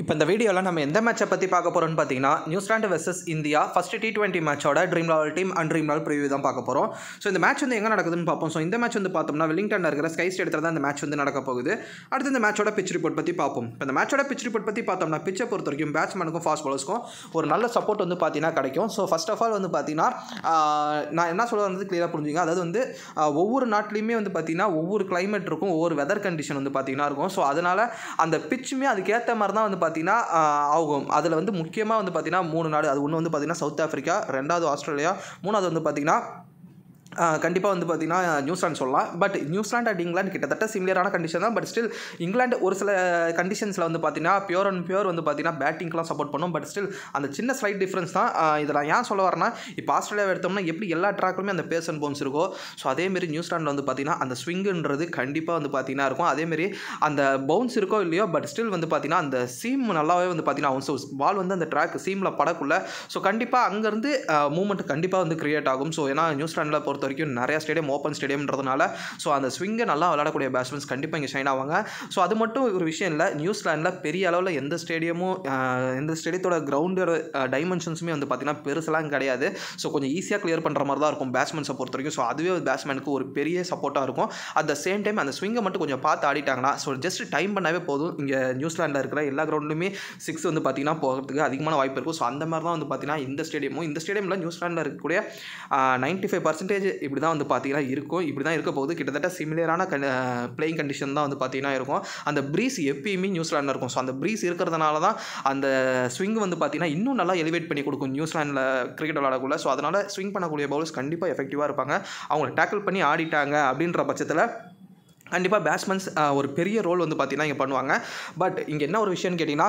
இப்போ இந்த வீடியோவில் நம்ம எந்த மேட்சை பற்றி பார்க்க போகிறோம்னு பார்த்தீங்கன்னா New Zealand versus India first T twenty மேட்சோட dream eleven team and dream eleven preview தான் பார்க்க போகிறோம் ஸோ இந்த மேட்ச் வந்து எங்கே நடக்குதுன்னு பார்ப்போம். ஸோ இந்த மேட்ச் வந்து பார்த்தோம்னா வெலிங்டன் இருக்கிற ஸ்கை ஸ்டேட்டில் தான் இந்த மேட்ச் வந்து நடக்க போகுது. அடுத்து இந்த மேட்சோட பிச் ரிப்போர்ட் பற்றி பார்ப்போம். இப்போ இந்த மேட்சோட பிச் ரிப்போர்ட் பற்றி பார்த்தோம்னா பிச்சை பொறுத்த வரைக்கும் பேட்ஸ்மேனுக்கும் ஃபாஸ்ட் பாலர்ஸ்க்கும் ஒரு நல்ல சப்போர்ட் வந்து பார்த்தீங்கன்னா கிடைக்கும். ஸோ ஃபஸ்ட் ஆஃப் ஆல் வந்து பார்த்தீங்கன்னா நான் என்ன சொல்ல வந்து கிளியராக புரிஞ்சுங்க அதாவது வந்து ஒவ்வொரு நாட்டிலையுமே வந்து பார்த்தீங்கன்னா ஒவ்வொரு கிளைமேட் இருக்கும் ஒவ்வொரு வெதர் கண்டிஷன் வந்து பார்த்தீங்கன்னா இருக்கும். ஸோ அதனால் அந்த பிச்சுமே அதுக்கேற்ற மாதிரி தான் வந்து பார்த்தீங்கன்னா ஆகும். அதில் வந்து முக்கியமாக வந்து பார்த்தீங்கன்னா மூணு நாடு. அது ஒன்று வந்து பார்த்தீங்கன்னா சவுத் ஆஃப்ரிக்கா ரெண்டாவது ஆஸ்திரேலியா மூணாவது வந்து பார்த்தீங்கன்னா கண்டிப்பாக வந்து பார்த்தீங்கன்னா நியூசிலாந்து சொல்லலாம். பட் நியூசிலாண்ட் அண்ட் இங்கிலாந்து கிட்டத்தட்ட சிமிலரான கண்டிஷன் தான். பட் ஸ்டில் இங்கிலாந்து ஒரு சில கண்டிஷன்ஸில் வந்து பார்த்தீங்கன்னா பியூர் அண்ட் பியூர் வந்து பார்த்தீங்கன்னா பேட்டிங்க்கெலாம் சப்போர்ட் பண்ணும். பட் ஸ்டில் அந்த சின்ன ஸ்லைட் டிஃப்ரென்ஸ் தான் இதை நான் ஏன் சொல்ல வரேன்னா இப்போ ஆஸ்திரேலியாவை எடுத்தோம்னா எப்படி எல்லா ட்ராக்லுமே அந்த பேஸ் அண்ட் போம்ஸ் இருக்கோ ஸோ அதேமாரி நியூசிலாண்டில் வந்து பார்த்தீங்கன்னா அந்த ஸ்விங்குன்றது கண்டிப்பாக வந்து பார்த்தீங்கன்னா இருக்கும். அதேமாரி அந்த பவுன்ஸ் இருக்கோ இல்லையோ பட் ஸ்டில் வந்து பார்த்தீங்கன்னா அந்த சீம் நல்லாவே வந்து பார்த்தீங்கன்னா ஹவுஸ் பால் வந்து அந்த ட்ராக் சீமில் படக்குள்ள. ஸோ கண்டிப்பாக அங்கேருந்து மூமெண்ட் கண்டிப்பாக வந்து கிரியேட் ஆகும். ஸோ ஏன்னா நியூசிலாண்டில் பொறுத்த வரைக்கும் நிறைய ஸ்டேடியம் ஓப்பன் ஸ்டேடியம்ன்றதுனால ஸோ அந்த ஸ்விங்கை நல்லா விளையாடக்கூடிய பேட்ஸ்மேன்ஸ் கண்டிப்பாக இங்கே ஷைன் ஆவாங்க. ஸோ அது மட்டும் ஒரு விஷயம் இல்லை நியூசிலாண்டில் பெரிய அளவில் எந்த ஸ்டேடியமும் எந்த ஸ்டேடியத்தோட கிரவுண்டோட டைமென்ஷன்ஸுமே வந்து பார்த்தீங்கன்னா பெருசெல்லாம் கிடையாது. ஸோ கொஞ்சம் ஈஸியாக கிளியர் பண்ணுற மாதிரி தான் இருக்கும் பேட்ஸ்மேன்ஸை பொறுத்த வரைக்கும். ஸோ அதுவே பேட்ஸ்மேனுக்கு ஒரு பெரிய சப்போர்ட்டாக இருக்கும். அட் த சேம் டைம் அந்த ஸ்விங்கை மட்டும் கொஞ்சம் பார்த்து ஆடிட்டாங்கன்னா ஸோ ஜஸ்ட் டைம் பண்ணாவே போதும். இங்கே நியூசிலாண்டில் இருக்கிற எல்லா கிரவுண்ட்லையுமே சிக்ஸ் வந்து பார்த்திங்கன்னா போகிறதுக்கு அதிகமான வாய்ப்பு இருக்கும். ஸோ அந்த மாதிரி தான் வந்து பார்த்தீங்கன்னா இந்த ஸ்டேடியமும் இந்த ஸ்டேடியமில் நியூசிலாண்டில் இருக்கக்கூடிய நைன்ட்டி ஃபைவ் பர்சன்டேஜ் இப்படி தான் வந்து பார்த்தீங்கன்னா இருக்கும். இப்படி தான் இருக்க போகுது. கிட்டத்தட்ட சிமிலரான கன் பிளேயிங் கண்டிஷன் தான் வந்து பார்த்தீங்கன்னா இருக்கும். அந்த ப்ரீஸ் எப்பயுமே நியூசிலாண்டில் இருக்கும். ஸோ அந்த ப்ரீஸ் இருக்கிறதுனால தான் அந்த ஸ்விங் வந்து பார்த்தீங்கன்னா இன்னும் நல்லா எலிவேட் பண்ணி கொடுக்கும் நியூசிலாண்டில் கிரிக்கெட் விளையாடக்குள்ள. ஸோ அதனால் ஸ்விங் பண்ணக்கூடிய பவுலர்ஸ் கண்டிப்பாக எஃபெக்டிவாக இருப்பாங்க. அவங்களை டேக்கிள் பண்ணி ஆடிட்டாங்க அப்படின்ற பட்சத்தில் கண்டிப்பாக பேட்ஸ்மேன்ஸ் ஒரு பெரிய ரோல் வந்து பார்த்திங்கன்னா இங்கே பண்ணுவாங்க. பட் இங்கே என்ன ஒரு விஷயம்னு கேட்டிங்கன்னா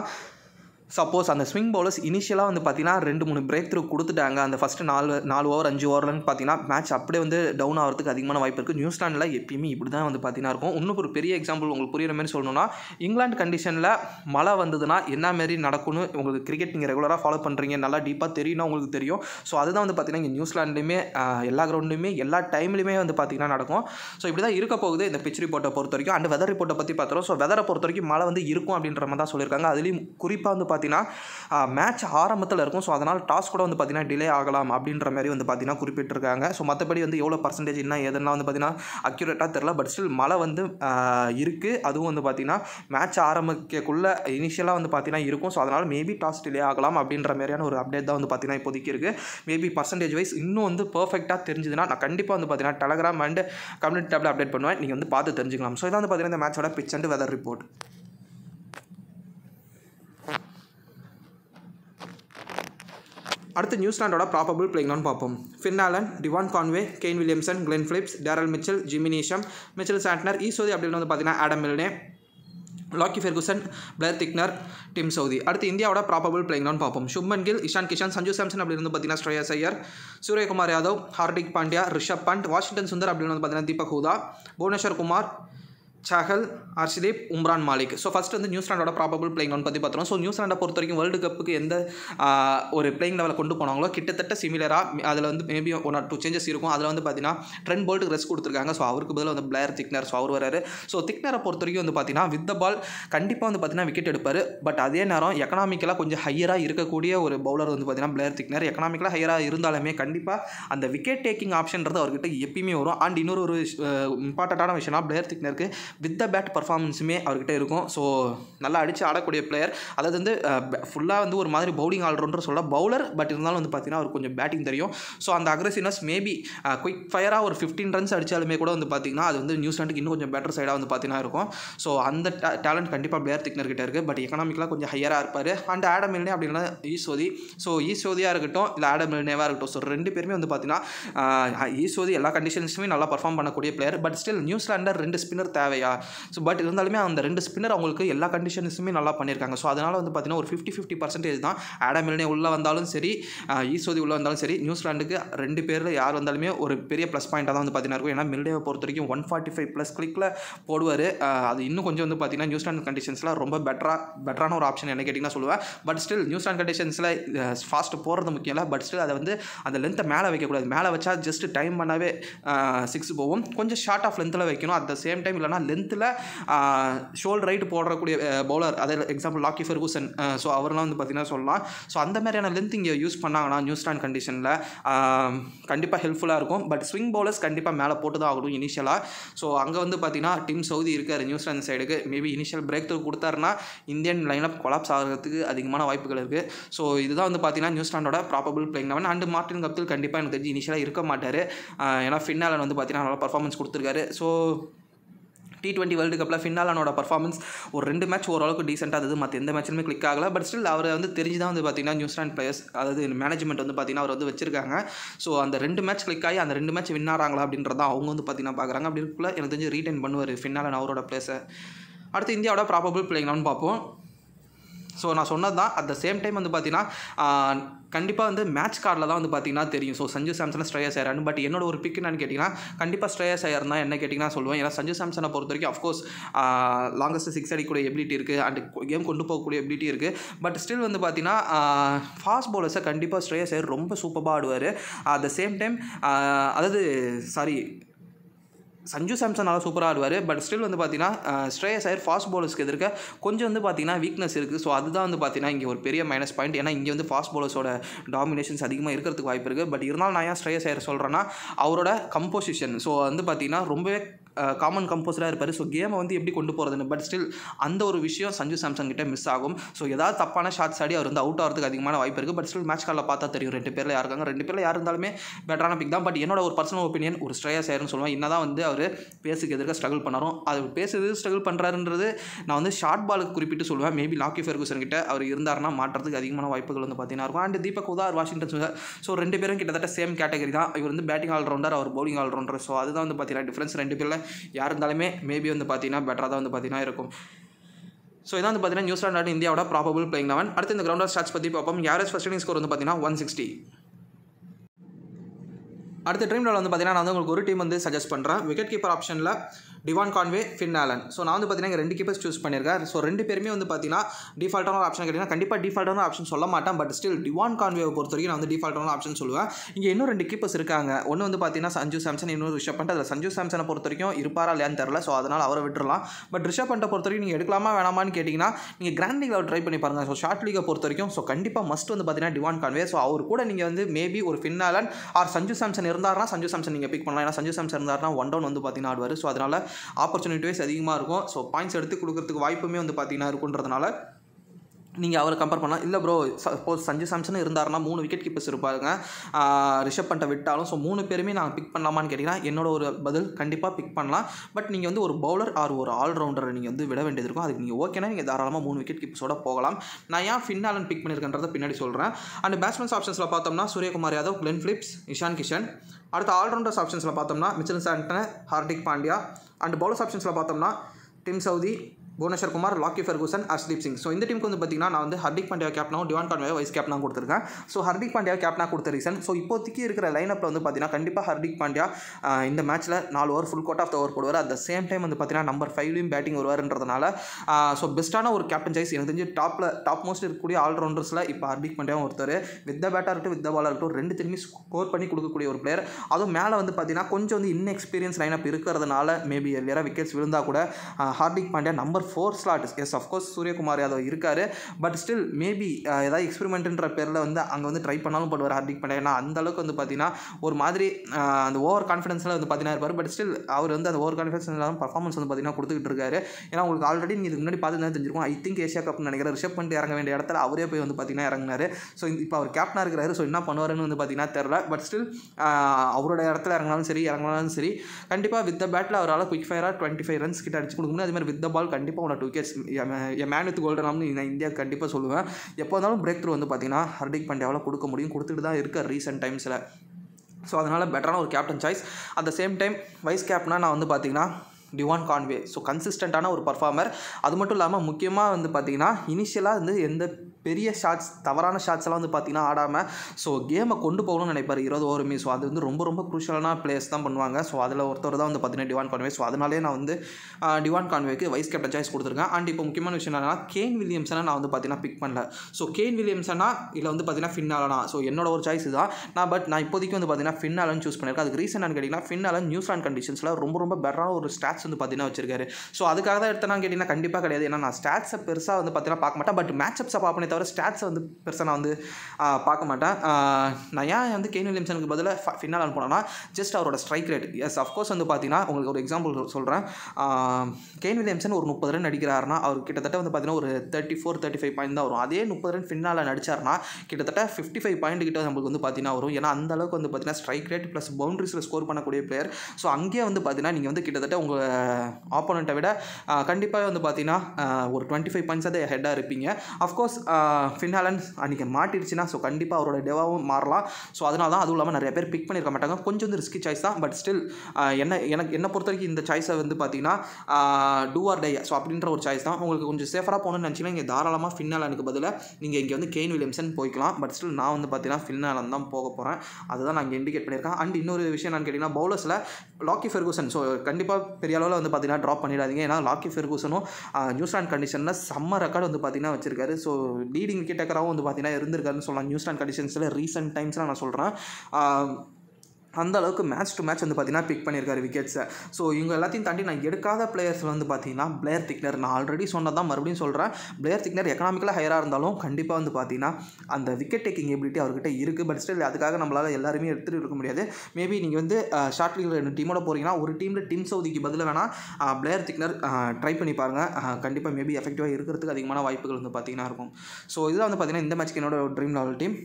சப்போஸ் அந்த ஸ்விங் பவுலர்ஸ் இனிஷியலாக வந்து பார்த்தீங்கன்னா ரெண்டு மூணு பிரேக் த்ரூ கொடுத்துட்டாங்க. அந்த ஃபஸ்ட்டு நாலு நாலு ஓவர் அஞ்சு ஓவர்லன்னு பார்த்தீங்கன்னா மேட்ச் அப்படியே வந்து டவுன் ஆகிறதுக்கு அதிகமான வாய்ப்பு இருக்குது நியூசிலாண்டில் எப்பயுமே இப்படி தான் வந்து பார்த்தீங்கன்னா இருக்கும். இன்னும் ஒரு பெரிய எக்ஸாம்பிள் உங்களுக்கு புரியுற மாதிரி சொல்லணும்னா இங்கிலாந்து கண்டிஷனில் மழை வந்ததுன்னா என்ன மாரி நடக்கும்னு உங்களுக்கு கிரிக்கெட் நீங்கள் ரெகுலராக ஃபாலோ பண்ணுறீங்க நல்லா டீப்பாக தெரியும்னா உங்களுக்கு தெரியும். ஸோ அதுதான் வந்து பார்த்தீங்கன்னா இங்கே நியூசிலாண்டுலேயுமே எல்லா கிரவுண்ட்லையுமே எல்லா டைம்லையுமே வந்து பார்த்தீங்கன்னா நடக்கும். ஸோ இப்படி தான் இருக்க போகுது இந்த பிச் ரிப்போர்ட்டை பொறுத்த வரைக்கும். அண்ட் வெதர் ரிப்போர்ட்டை பற்றி பார்த்துருவோம் ஸோ வெதரை பொறுத்த வரைக்கும் மழை வந்து இருக்கும் அப்படின்ற மாதிரி தான் சொல்லியிருக்காங்க. அதுலேயும் குறிப்பாக வந்து பார்த்தீங்கன்னா மேட்ச் ஆரம்பத்தில் இருக்கும். ஸோ அதனால் டாஸ் கூட வந்து பார்த்தீங்கன்னா டிலே ஆகலாம் அப்படின்ற மாதிரி வந்து பார்த்தீங்கன்னா குறிப்பிட்டிருக்காங்க. ஸோ மற்றபடி வந்து எவ்வளோ பர்சன்டேஜ் என்ன எதுனா வந்து பார்த்தீங்கன்னா அக்யூரேட்டாக தெரில பட் ஸ்டில் மழை வந்து இருக்குது அதுவும் வந்து பார்த்தீங்கன்னா மேட்ச் ஆரம்பிக்கக்குள்ளே இனிஷியலாக வந்து பார்த்தீங்கன்னா இருக்கும். ஸோ அதனால் மேபி டாஸ் டிலே ஆகலாம் அப்படின்ற மாதிரியான ஒரு அப்டேட் தான் வந்து பார்த்தீங்கன்னா இப்போதைக்கு இருக்குது மேபி பர்சன்டேஜ் வைஸ் இன்னும் வந்து பர்ஃபெக்டாக தெரிஞ்சதுன்னா நான் கண்டிப்பாக வந்து பார்த்தீங்கன்னா டெலகிராம் அண்ட் கம்யூனிட்டி டேப்பில் அப்டேட் பண்ணுவேன். நீங்கள் வந்து பார்த்து தெரிஞ்சுக்கலாம். ஸோ இதான் வந்து பார்த்தீங்கன்னா இந்த மேட்சோட பிச் அண்ட் வெதர் ரிப்போர்ட் அடுத்து நியூசிலாண்டோட ப்ராபபிள் பிளேயிங்னு பார்ப்போம். Finn Allen Devon Conway Kane Williamson Glenn Phillips Daryl Mitchell Jimmy Neesham Mitchell Santner Ish Sodhi அப்படின்னு வந்து பார்த்தீங்கன்னா Adam Milne Lockie Ferguson Blair Tickner Tim Southee அடுத்து இந்தியாவோட ப்ராபபிள் பிளேயிங்னு பார்ப்போம். சுப்மன் கில் இஷான் கிஷன் சஞ்சு சாம்சன் அப்படின்னு வந்து பார்த்தீங்கன்னா ஸ்ரேயஸ் ஐயர் சூரியகுமார் யாதவ் ஹார்திக் பாண்டியா ரிஷப் பண்ட் வாஷிங்டன் சுந்தர் அப்படின்னு வந்து பார்த்தீங்கன்னா தீபக் ஹூதா புவனேஸ்வர் குமார் சஹல் ஹர்ஷதீப் உம்ரான் மாலிக் ஸோ ஃபஸ்ட் வந்து நியூசிலாண்டோட ப்ராபபிள் பிளேயிங் ஒன் பற்றி பார்த்துறோம் ஸோ நியூசிலாண்டை பொறுத்த வரைக்கும் வேர்ல்டு கப்புக்கு எந்த ஒரு பிளேயிங் லெவலில் கொண்டு போனாங்களோ கிட்டத்தட்ட சிமிலராக அதில் வந்து maybe one or two changes இருக்கும். அதில் வந்து பார்த்தீங்கன்னா ட்ரெண்ட் போல்ட்டுக்கு ரெஸ்ட் கொடுத்துருக்காங்க. ஸோ அவருக்கு பதிலாக வந்து பிளேயர் திக்னர் ஸோ அவர் வராரு. ஸோ திக்னரை பொறுத்த வரைக்கும் வந்து பார்த்தீங்கன்னா வித் த பால் கண்டிப்பாக வந்து பார்த்தீங்கன்னா விக்கெட் எடுப்பார். பட் அதே நேரம் எக்கனாமிக்கலாக கொஞ்சம் ஹையராக இருக்கக்கூடிய ஒரு பவுலர் வந்து பார்த்தீங்கன்னா பிளேயர் திக்னர் எக்கனாமிக்கலாக ஹையராக இருந்தாலுமே கண்டிப்பாக அந்த விக்கெட் டேக்கிங் ஆப்ஷன்றது அவர்கிட்ட எப்பயுமே வரும். அண்ட் இன்னொரு ஒரு இம்பார்ட்டண்ட்டான விஷயம்னா பிளேயர் திக்னருக்கு வித் த பேட் பர்ஃபார்மன்ஸுமே அவர்கிட்ட இருக்கும். ஸோ நல்லா அடித்து ஆடக்கூடிய பிளேயர் அதாவது வந்து ஃபுல்லாக வந்து ஒரு மாதிரி பவுலிங் ஆல்ரவுண்டர் சொல்ல பவுலர் பட் இருந்தாலும் வந்து பார்த்தீங்கன்னா அவருக்கு கொஞ்சம் பேட்டிங் தெரியும். ஸோ அந்த அக்ரெசிவ்னஸ் மேபி குயிக் ஃபயராக ஒரு ஃபிஃப்டீன் ரன்ஸ் அடித்தாலுமே கூட வந்து பார்த்தீங்கன்னா அது வந்து நியூசிலாண்டுக்கு இன்னும் கொஞ்சம் பெட்டர் சைடாக வந்து பார்த்தீங்கன்னா இருக்கும். ஸோ அந்த டேலண்ட் கண்டிப்பாக பிளேயர் திக்னர் கிட்ட இருக்குது பட் எக்கனாமிக்கலாக கொஞ்சம் ஹையராக இருப்பார். அண்ட் ஆடம் மில்னே அப்படின்னா ஈஸ்வதி ஸோ ஈஸ்வதியாக இருக்கட்டும் இல்லை ஆடம் இருக்கட்டும். ஸோ ரெண்டு பேருமே வந்து பார்த்தீங்கன்னா ஈஸ்வதி எல்லா கண்டிஷன்ஸுமே நல்லா பர்ஃபார்ம் பண்ணக்கூடிய பிளேயர் பட் ஸ்டில் நியூசிலாண்டர் ரெண்டு ஸ்பின்னர் தேவை தேவையா ஸோ பட் இருந்தாலுமே அந்த ரெண்டு ஸ்பின்னர் அவங்களுக்கு எல்லா கண்டிஷன்ஸுமே நல்லா பண்ணியிருக்காங்க. ஸோ அதனால் வந்து பார்த்தீங்கன்னா ஒரு ஃபிஃப்டி ஃபிஃப்டி பர்சன்டேஜ் தான் ஆடமில்னே உள்ளே வந்தாலும் சரி ஈஸ்வதி உள்ளே வந்தாலும் சரி நியூசிலாண்டுக்கு ரெண்டு பேரில் யார் வந்தாலுமே ஒரு பெரிய ப்ளஸ் பாயிண்ட்டாக தான் வந்து பார்த்தீங்கன்னா இருக்கும். ஏன்னா மில்டேவை பொறுத்த வரைக்கும் ஒன் ஃபார்ட்டி ஃபைவ் ப்ளஸ் கிளிக்கில் போடுவார். அது இன்னும் கொஞ்சம் வந்து பார்த்தீங்கன்னா நியூசிலாந்து கண்டிஷன்ஸில் ரொம்ப பெட்டராக பெட்டரான ஒரு ஆப்ஷன் என்ன கேட்டிங்கன்னா சொல்லுவேன். பட் ஸ்டில் நியூசிலாந்து கண்டிஷன்ஸில் ஃபாஸ்ட் போகிறது முக்கியம் இல்லை. பட் ஸ்டில் அதை வந்து அந்த லென்த்தை மேலே வைக்கக்கூடாது மேலே வச்சா ஜஸ்ட் டைம் பண்ணாவே சிக்ஸ் போகும். கொஞ்சம் ஷார்ட் ஆஃப் லென்த்தில் வைக்கணும். அட் த சேம் டைம் இல்லைனா லென்த்தில் ஷோல் ரைட் போடக்கூடிய பவுலர் அதே எக்ஸாம்பிள் லாக்கி ஃபெர்கூசன் ஸோ அவர்லாம் வந்து பார்த்தீங்கன்னா சொல்லலாம். ஸோ அந்த மாதிரியான லென்த் இங்கே யூஸ் பண்ணாங்கன்னா நியூசிலாண்ட் கண்டிஷனில் கண்டிப்பாக ஹெல்ப்ஃபுல்லாக இருக்கும். பட் ஸ்விங் பவுலர்ஸ் கண்டிப்பாக மேலே போட்டு தான் ஆகணும் இனிஷியலாக ஸோ அங்கே வந்து பார்த்திங்கன்னா டிம் சவுதி இருக்கார் நியூசிலாந்து சைடுக்கு மேபி இனிஷியல் பிரேக் த்ரூ கொடுத்தாருன்னா இந்தியன் லைனப் கொலாப்ஸ் ஆகிறதுக்கு அதிகமான வாய்ப்புகள் இருக்குது ஸோ இதுதான் வந்து பார்த்தீங்கன்னா நியூசிலாண்டோட probable playing eleven and Martin Guptill கண்டிப்பாக எனக்கு தெரிஞ்சு இனிஷியலாக இருக்க மாட்டார். ஏன்னா ஃபின்னாலன் வந்து பார்த்தீங்கன்னா நல்லா பர்ஃபார்மன்ஸ் கொடுத்துருக்காரு. ஸோ டி டுவெண்ட்டி வேர்ல்டு கப்பில் ஃபின்னாலானோட பர்ஃபார்மன்ஸ் ஒரு ரெண்டு மேட்ச் ஓரளவுக்கு டீசெண்டாக இருந்தது. மற்ற எந்த மேட்ச்லுமே கிளிக் ஆகல. பட் ஸ்டில் அவர் வந்து தெரிஞ்சு தான் வந்து பார்த்தீங்கன்னா நியூசிலாண்ட் பிளேயர்ஸ் அதாவது மேனேஜ்மெண்ட் வந்து பார்த்தீங்கன்னா அவர் வந்து வச்சிருக்காங்க. ஸோ அந்த ரெண்டு மேட்ச் கிளிக் ஆகி அந்த ரெண்டு மேட்ச் வின் ஆகிறாங்களா அப்படின்றத அவங்க வந்து பார்த்தீங்கன்னா பார்க்குறாங்க அப்படி இருக்குள்ள எனக்கு தெரிஞ்சு ரீட்டைன் பண்ணுவார் ஃபின்னாலன் அவரோட பிளேஸை அடுத்து இந்தியாவோட ப்ராபபிள் பிளேயிங்னு பார்ப்போம். ஸோ நான் சொன்னது தான் அட் த சேம் டைம் வந்து பார்த்தீங்கன்னா கண்டிப்பாக வந்து மேட்ச் கார்டில் தான் வந்து பார்த்தீங்கன்னா தெரியும். ஸோ சஞ்சு சாம்சன் ஸ்ட்ரேயஸ் ஐயர்னு பட் என்னோட ஒரு பிக் என்னன்னு கேட்டிங்கன்னா கண்டிப்பாக ஸ்ட்ரேயஸ் ஐயர் தான் என்ன கேட்டிங்கன்னா சொல்லுவேன். ஏன்னா சஞ்சு சாம்சனை பொறுத்த வரைக்கும் அஃப்கோர்ஸ் லாங்கஸ்ட் சிக்ஸ் அடிக்கக்கூடிய எபிலிட்டி இருக்குது அண்ட் கேம் கொண்டு போகக்கூடிய எபிலிட்டி இருக்குது பட் ஸ்டில் வந்து பார்த்தீங்கன்னா ஃபாஸ்ட் பவுலர்ஸை கண்டிப்பாக ஸ்ட்ரேயஸ் ஐயர் ரொம்ப சூப்பராக ஆடுவார். அட் த சேம் டைம் அதாவது சாரி சஞ்சு சாம்சனால் நல்லா சூப்பராக ஆடுவார். பட் ஸ்டில் வந்து பார்த்தீங்கன்னா ஸ்ட்ரேயஸ் ஐயர் ஃபாஸ்ட் பவுலர்ஸ்க்கு எதிர்க்க கொஞ்சம் வந்து பார்த்தீங்கன்னா வீக்னஸ் இருக்குது ஸோ அதுதான் வந்து பார்த்தீங்கன்னா இங்கே ஒரு பெரிய மைனஸ் பாயிண்ட் ஏன்னா இங்கே வந்து ஃபாஸ்ட் பவுலர்ஸோட டாமினேஷன்ஸ் அதிகமாக இருக்கிறதுக்கு வாய்ப்பு இருக்குது பட் இருந்தாலும் நான் ஏன் ஸ்ட்ரேயஸ் ஐயர் சொல்கிறேன்னா அவரோட கம்போசிஷன் ஸோ வந்து பார்த்தீங்கன்னா ரொம்பவே காமன் கம்போஸராக இருப்பார். ஸோ கேமை வந்து எப்படி கொண்டு போகிறதுன்னு பட் ஸ்டில் அந்த ஒரு விஷயம் சஞ்சு சாம்சங் கிட்ட மிஸ் ஆகும். ஸோ ஏதாவது தப்பான ஷாட்ஸ் ஆடி அவர் வந்து அவுட் ஆகிறதுக்கு அதிகமான வாய்ப்பு இருக்குது பட் ஸ்டில் மேட்ச் காலில் பார்த்தா தெரியும். ரெண்டு பேரில் யார் இருக்காங்க? ரெண்டு பேரில் யார் இருந்தாலுமே பெட்டரான பிக் தான். பட் என்னோட ஒரு பர்சனல் ஒப்பீனியன் ஒரு ஸ்ட்ரேயா சேருன்னு சொல்லுவேன். என்ன தான் வந்து அவர் பேசுக்கு எதிர்க்க ஸ்ட்ரகிள் பண்ணாரோ அது பேசுறது ஸ்ட்ரகிள் பண்ணுறாருன்றது நான் வந்து ஷார்ட் பாலுக்கு குறிப்பிட்டு சொல்லுவேன். மேபி லாக்கி ஃபெர்குசன் கிட்ட அவர் இருந்தாருன்னா மாற்றுறதுக்கு அதிகமான வாய்ப்புகள் வந்து பார்த்தீங்கன்னா இருக்கும். அண்ட் தீபக் உதார் வாஷிங்டன் சுந்தர் ஸோ ரெண்டு பேரும் கிட்டத்தட்ட சேம் கேட்டகரி தான். இவர் வந்து பேட்டிங் ஆல்ரவுண்டர் அவர் பவுலிங் ஆல்ரவுண்டர் ஸோ அதுதான் வந்து பார்த்தீங்கன்னா டிஃப்ரென்ஸ் ரெண்டு பேரில் யார் இருந்தாலுமே மேபி வந்து பார்த்தீங்கன்னா பெட்டராக தான் வந்து பார்த்தீங்கன்னா இருக்கும். ஸோ இதான் வந்து பார்த்தீங்கன்னா நியூசிலாண்ட் அண்ட் இந்தியாவோட ப்ராபபிள் பிளேயிங் லெவன் அடுத்து இந்த கிரவுண்ட் ஸ்டாட்ஸ் பற்றி பார்ப்போம். யாரஸ் ஃபர்ஸ்ட் இன்னிங் ஸ்கோர் வந்து பார்த்தீங்கன்னா ஒன் சிக்ஸ்டி அடுத்த ட்ரீம் வந்து பார்த்தீங்கன்னா நான் வந்து உங்களுக்கு ஒரு டீம் வந்து சஜஸ்ட் பண்ணுறேன் விக்கெட் கீப்பர் ஆப்ஷனில் Devon Conway Finn Allen so நான் வந்து பார்த்தீங்கன்னா இங்கே ரெண்டு கீப்பர்ஸ் சூஸ் பண்ணியிருக்கேன். ஸோ ரெண்டு பேருமே வந்து பார்த்தீங்கன்னா டிஃபால்ட்டான ஒரு ஆப்ஷன் கேட்டிங்கன்னா கண்டிப்பாக டிஃபால்ட்டான ஆப்ஷன் சொல்ல மாட்டேன். பட் ஸ்டில் டிவான் கான்வேவை பொறுத்த வரைக்கும் நான் வந்து டிஃபால்ட்டான ஆப்ஷன் சொல்லுவேன். இங்கே இன்னும் ரெண்டு கீப்பர்ஸ் இருக்காங்க. ஒன்று வந்து பார்த்தீங்கன்னா சஞ்சு சாம்சன் இன்னொரு ரிஷப் பண்ணிட்டு அதில் சஞ்சு சாம்சனை பொறுத்த வரைக்கும் இருப்பாரா இல்லையான்னு தெரில ஸோ அதனால் அவரை விட்டுறலாம். பட் ரிஷப் பண்ணிட்ட பொறுத்த வரைக்கும் நீங்கள் எடுக்கலாமா வேணாமான்னு கேட்டிங்கன்னா நீங்கள் கிராண்ட் லீக்ல ட்ரை பண்ணி பாருங்கள் ஸோ ஷார்ட் லீகை பொறுத்த வரைக்கும் ஸோ கண்டிப்பாக மஸ்ட் வந்து பார்த்தீங்கன்னா டிவான் கான்வே ஸோ அவர் கூட நீங்கள் வந்து மேபி ஒரு ஃபின்னாலன் ஆர் சஞ்சு சாம்சன் இருந்தார்னா சஞ்சு சாம்சன் நீங்கள் பிக் பண்ணலாம். ஏன்னா சஞ்சு சாம்சன் இருந்தார்னா ஒன் டவுன் வந்து பார்த்தீங்கன்னா ஆடுவார். ஸோ அதனால் ஆப்பர்ச்சுனிட்டி வைஸ் அதிகமாக இருக்கும். ஸோ பாயிண்ட்ஸ் எடுத்து கொடுக்கறதுக்கு வாய்ப்புமே வந்து பார்த்தீங்கன்னா இருக்குன்றதுனால நீங்கள் அவரை கம்பேர் பண்ணலாம் இல்லை ப்ரோ சப்போஸ் சஞ்சு சாம்சன் இருந்தாருன்னா மூணு விக்கெட் கீப்பர்ஸ் இருப்பாருங்க. ரிஷப் பண்ணிட்ட விட்டாலும் ஸோ மூணு பேருமே நாங்கள் பிக் பண்ணலாமான்னு கேட்டிங்கன்னா என்னோட ஒரு பதில் கண்டிப்பாக பிக் பண்ணலாம். பட் நீங்கள் வந்து ஒரு பவுலர் ஆர் ஒரு ஆல்ரவுண்டரை நீங்கள் வந்து விட வேண்டியது இருக்கும். அதுக்கு நீங்கள் ஓகேனா நீங்கள் தாராளமாக மூணு விக்கெட் கீப்பர்ஸோட போகலாம். நான் ஏன் ஃபின்னாலன் பிக் பண்ணியிருக்கன்றதை பின்னாடி சொல்கிறேன் அண்ட் பேட்ஸ்மேன்ஸ் ஆப்ஷன்ஸில் பார்த்தோம்னா சூரியகுமார் யாதவ் கிளென் ஃபிலிப்ஸ் இஷான் கிஷன். அடுத்த ஆல்ரவுண்டர்ஸ் ஆப்ஷன்ஸில் பார்த்தோம்னா Mitchell Santner Hardik Pandya. And bowlers ஆப்ஷன்ஸில் பார்த்தோம்னா Tim Southee Bhuvneshwar Kumar Lockie Ferguson Arshdeep Singh so இந்த டீமுக்கு வந்து பார்த்தீங்கன்னா நான் வந்து ஹர்திக் பாண்டியா கேப்னாவும் டிவான் கான்வே வைஸ் கேப்டனாக கொடுத்துருக்கேன். ஸோ ஹர்திக் பாண்டியா கேப்னா கொடுத்த ரீசன் ஸோ இப்போதைக்கு இருக்கிற லைனப்பில் வந்து பார்த்தீங்கன்னா கண்டிப்பாக ஹர்திக் பாண்டியா இந்த மேட்ச்சில் நாலு over full quota of the over போடுவார். அட் த சேம் டைம் வந்து பார்த்தீங்கன்னா நம்பர் ஃபைவ்லையும் பேட்டிங் வருவார்ன்றதுனால ஸோ பெஸ்ட்டான ஒரு கேப்டன் சாய்ஸ் எனக்கு தெரிஞ்சு டாப்பில் டாப் மோஸ்ட் இருக்கக்கூடிய ஆல்ரவுண்டர்ஸில் இப்போ ஹர்திக் பாண்டியாவும் ஒருத்தர். வித் த பேட்டாக இருக்கட்டும் வித் த பாலாக இருக்கட்டும் ரெண்டு திரும்பி ஸ்கோர் பண்ணி கொடுக்கக்கூடிய ஒரு பிளேயர் அதுவும் மேலே வந்து பார்த்தீங்கன்னா கொஞ்சம் வந்து இன்எக்ஸ்பீரியன்ஸ் லைனப் இருக்கிறதுனால மேபி எல்லையாக விக்கெட்ஸ் விழுந்தால் கூட Hardik Pandya number four slot as of course Suryakumar Yadav இருக்கார். பட் ஸ்டில் மேபி ஏதாவது எக்ஸ்பெரிமெண்ட்டுன்ற பேரில் வந்து அங்கே வந்து ட்ரை பண்ணாலும் பண்ணுவார் ஹார்திக் பாண்டியா ஏன்னா அந்த அளவுக்கு வந்து பார்த்தீங்கன்னா ஒரு மாதிரி uh, அந்த ஓவர் கான்ஃபிடன்ஸில் வந்து பார்த்தீங்கன்னா இருப்பார். பட் ஸ்டில் அவர் வந்து அந்த ஓவர் கான்ஃபிடன்ஸ் இல்லாமல் பர்ஃபார்மன்ஸ் வந்து பார்த்தீங்கன்னா கொடுத்துக்கிட்டு இருக்காரு. ஏன்னா உங்களுக்கு ஆல்ரெடி நீங்கள் இதுக்கு முன்னாடி பார்த்து தான் தெரிஞ்சிருக்கும். ஐ திங்க் ஏஷியா கப்னு நினைக்கிறேன். ரிஷப் பண்ணிட்டு இறங்க வேண்டிய இடத்துல அவரே போய் வந்து பார்த்தீங்கன்னா இறங்கினார். ஸோ இப்போ அவர் கேப்டனாக இருக்கிறாரு. ஸோ என்ன பண்ணுவாருன்னு வந்து பார்த்தீங்கன்னா தெரில பட் ஸ்டில் uh, அவரோட இடத்துல இறங்கினாலும் சரி இறங்கினாலும் சரி கண்டிப்பாக வித் த பேட்டில் அவரால் குயிக் ஃபயராக டுவெண்ட்டி ஃபைவ் ரன்ஸ் கிட்ட அடிச்சு கொடுக்க முடியும். அதே மாதிரி வித் த பால் கண்டிப்பாக உன்னோட டூ விக்கெட்ஸ் என் மேன் வித் கோல்டன் ஆம்னு நான் இந்தியா கண்டிப்பாக சொல்லுவேன். எப்போ இருந்தாலும் பிரேக் த்ரூ வந்து பார்த்தீங்கன்னா ஹர்திக் பாண்டியாவில் கொடுக்க முடியும். கொடுத்துட்டு தான் இருக்க ரீசெண்ட் டைம்ஸில் ஸோ அதனால் பெட்டரான ஒரு captain choice at the same time vice கேப்னா நான் வந்து பார்த்தீங்கன்னா டிவான் கான்வே ஸோ கன்சிஸ்டண்ட்டான ஒரு பர்ஃபார்மர் அது மட்டும் இல்லாமல் முக்கியமாக வந்து பார்த்தீங்கன்னா இனிஷியலாக வந்து எந்த பெரிய ஷாட்ஸ் தவறான ஷாட்ஸ் எல்லாம் வந்து பார்த்தீங்கன்னா ஆடாமல் ஸோ கேமை கொண்டு போகணும்னு நினைப்பார். இருபது ஓவருமே ஸோ அது வந்து ரொம்ப ரொம்ப குரூஷியலான பிளேஸ் தான் பண்ணுவாங்க. ஸோ அதில் ஒருத்தர் தான் வந்து பார்த்தீங்கன்னா டிவான் கான்வே. ஸோ அதனாலே நான் வந்து டிவான் கான்வேக்கு வைஸ் கேப்டன் சாய்ஸ் கொடுத்துருக்கேன். அண்ட் இப்போ முக்கியமான விஷயம் என்னன்னா கேன் வில்லியம்ஸனை நான் வந்து பார்த்தீங்கன்னா பிக் பண்ணல. ஸோ கேன் வில்லியம்சனா இல்லை வந்து பார்த்தீங்கன்னா ஃபின்னாலனா. ஸோ என்னோட ஒரு சாய்ஸ் தான் நான் பட் நான் இப்போதைக்கு வந்து பார்த்தீங்கன்னா ஃபின்னாலன் சூஸ் பண்ணியிருக்கேன். அதுக்கு ரீசன் என்னன்னு கேட்டிங்கன்னா ஃபின்னாலன் நியூசிலாண்ட் கண்டிஷன்ஸில் ரொம்ப ரொம்ப பெட்டரான ஒரு ஸ்டாட்ஸ் வந்து பார்த்தீங்கன்னா வச்சிருக்காரு. ஸோ அதுக்காக தான் எடுத்தேன்னு கேட்டிங்கன்னா கண்டிப்பாக கிடையாது. ஏன்னா நான் ஸ்டாட்ஸை பெருசாக வந்து பார்த்தீங்கன்னா பார்க்க மாட்டேன். பட் மேட்சப்ஸை பார்ப்பேன் தவிர ஸ்டாட்ஸை வந்து பெருசாக நான் வந்து பார்க்க மாட்டேன். நான் ஏன் வந்து கேன் வில்லியம்சனுக்கு பதிலாக ஃபின்னால் போனேன்னா ஜஸ்ட் அவரோட ஸ்ட்ரைக் ரேட் எஸ் அஃப்கோர்ஸ் வந்து பார்த்தீங்கன்னா உங்களுக்கு ஒரு எக்ஸாம்பிள் சொல்கிறேன் கேன் வில்லியம்சன் ஒரு முப்பது ரன் அடிக்கிறாருன்னா அவர் கிட்டத்தட்ட வந்து பார்த்தீங்கன்னா ஒரு thirty four thirty five point தான் வரும். அதே முப்பது ரன் ஃபின்னால் நடிச்சார்னா கிட்டத்தட்ட ஃபிஃப்டி ஃபைவ் பாயிண்ட் கிட்ட நம்மளுக்கு வந்து பார்த்தீங்கன்னா வரும். ஏன்னா அந்த அளவுக்கு வந்து பார்த்தீங்கன்னா ஸ்ட்ரைக் ரேட் ப்ளஸ் பவுண்டரிஸில் ஸ்கோர் பண்ணக்கூடிய பிளேயர் ஸோ அங்கேயே வந்து பார்த்தீங்கன்னா நீங்கள் வந்து கிட்டத்தட்ட உங்கள் ஆப்போனண்ட்டை விட கண்டிப்பாக வந்து பார்த்தீங்கன்னா ஒரு டுவெண்ட்டி ஃபைவ் பாயிண்ட்ஸ் அதை ஹெட்டாக இருப்பீங்க. அஃப்கோர்ஸ் ஃபின்ஹாலன் அன்றைக்கி மாட்டிடுச்சுன்னா ஸோ கண்டிப்பாக அவரோட டெவாவும் மாறலாம். ஸோ அதனால தான் அதுவும் இல்லாமல் நிறைய பேர் பிக் பண்ணியிருக்க மாட்டாங்க. கொஞ்சம் வந்து ரிஸ்கி சாய்ஸ் தான் பட் ஸ்டில் என்ன எனக்கு என்னை பொறுத்த வரைக்கும் இந்த சாய்ஸை வந்து பார்த்தீங்கன்னா டூ ஆர் டை ஸோ அப்படின்ற ஒரு சாய்ஸ் தான். உங்களுக்கு கொஞ்சம் சேஃபராக போகணும்னு நினச்சிங்கன்னா இங்கே தாராளமாக ஃபின்னாலனுக்கு பதிலாக நீங்கள் இங்கே வந்து கெயின் வில்லியம்சன் போய்க்கலாம். பட் ஸ்டில் நான் வந்து பார்த்தீங்கன்னா ஃபின்னாலன் தான் போக போகிறேன் அதுதான் நான் இங்கே இண்டிகேட் பண்ணியிருக்கேன். அண்ட் இன்னொரு விஷயம் நான் கேட்டிங்கன்னா பவுலர்ஸில் லாக்கி ஃபெர்கூசன் ஸோ கண்டிப்பாக பெரிய அளவில் வந்து பார்த்தீங்கன்னா ட்ராப் பண்ணிடாதீங்க. ஏன்னா லாக்கி ஃபெர்கூசனும் நியூசிலாண்ட் கண்டிஷனில் செம்ம ரெக்கார்டு வந்து பார்த்தீங்கன்னா வச்சிருக்காரு. ஸோ லீடிங் விக்கெட்டக்கராகவும் வந்து பார்த்தீங்கன்னா இருந்திருக்காருன்னு சொல்லலாம். நியூசிலாந்து கண்டிஷன்ஸில் ரீசெண்ட் டைம்ஸில் நான் சொல்கிறேன் அந்த அளவுக்கு மேட்ச் டு மேட்ச் வந்து பார்த்தீங்கன்னா பிக் பண்ணியிருக்காரு விக்கெட்ஸை ஸோ இவங்க எல்லாத்தையும் தாண்டி நான் எடுக்காத பிளேயர்ஸில் வந்து பார்த்தீங்கன்னா பிளேயர் திக்னர் நான் ஆல்ரெடி சொன்னதான் மறுபடியும் சொல்கிறேன் பிளேயர் திக்னர் எக்கனாமிக்கலாக ஹையராக இருந்தாலும் கண்டிப்பாக வந்து பார்த்தீங்கன்னா அந்த விக்கெட் டேக்கிங் எபிலிட்டி அவர்கிட்ட இருக்குது பட் ஸ்டில் அதுக்காக நம்மளால் எல்லாருமே எடுத்துகிட்டு இருக்க முடியாது. மேபி நீங்கள் வந்து ஷார்ட் லீகில் ரெண்டு டீமோட போகிறீங்கன்னா ஒரு டீமில் டிம் சவுதிக்கு பதில் வேணால் பிளேயர் திக்னர் ட்ரை பண்ணி பாருங்கள் கண்டிப்பாக மேபி எஃபெக்டிவாக இருக்கிறதுக்கு அதிகமான வாய்ப்புகள் வந்து பார்த்தீங்கன்னா இருக்கும். ஸோ இதுதான் வந்து பார்த்தீங்கன்னா இந்த மேட்ச்க்கு என்னோட ட்ரீம் லெவல் டீம்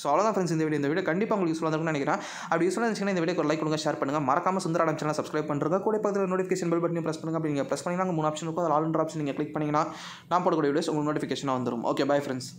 ஸோ அவ்வளோதான் ஃப்ரெண்ட்ஸ் இந்த வீடியோ இந்த வீடியோ கண்டிப்பாக உங்களுக்கு யூஸ்ஃபுல்லாக இருக்கும்னு நினைக்கிறேன். அப்படி யூஸ்ஃபுல்லாக இருந்துச்சுன்னா இந்த வீடியோ ஒரு லைக் கொடுங்க ஷேர் பண்ணுங்கள் மறக்காம சுந்தராடம் சேனல் சப்ஸ்கிரைப் பண்ணுறது கூட பக்கத்தில் நோட்டிஃபிகேஷன் பெல் பட்டனையும் ப்ரெஸ் பண்ணுங்கள் அப்படி நீங்கள் ப்ரெஸ் பண்ணிங்கன்னா மூணு ஆப்ஷன் இருக்கும். அதில் ஆல் ஆப்ஷன் நீங்கள் கிளிக் பண்ணிங்கன்னா நான் போடக்கூடிய வீடியோஸ் உங்களுக்கு நோட்டிஃபிகேஷனாக வந்துடும் ஓகே பை ஃப்ரெண்ட்ஸ்